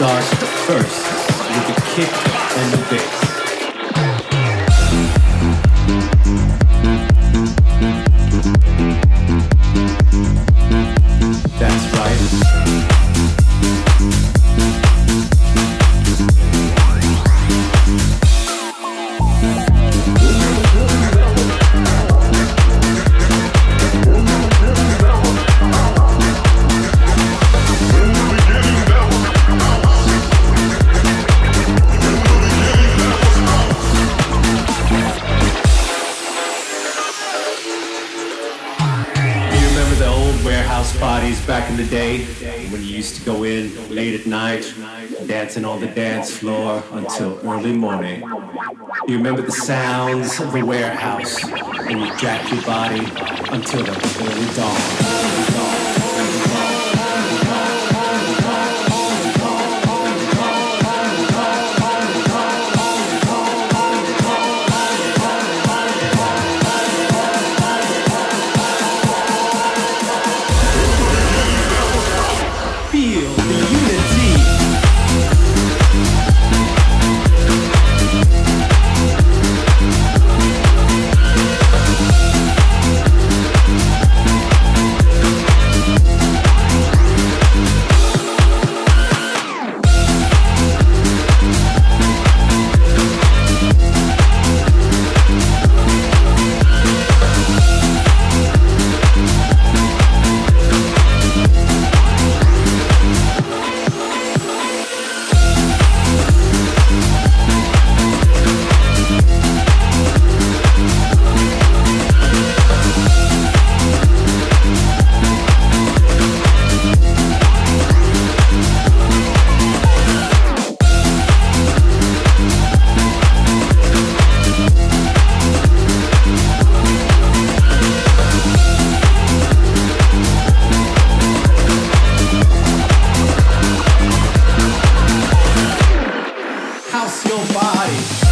start first with the kick and the bass. Dancing on the dance floor until early morning. You remember the sounds of the warehouse, and you jack your body until the early dawn. Your body.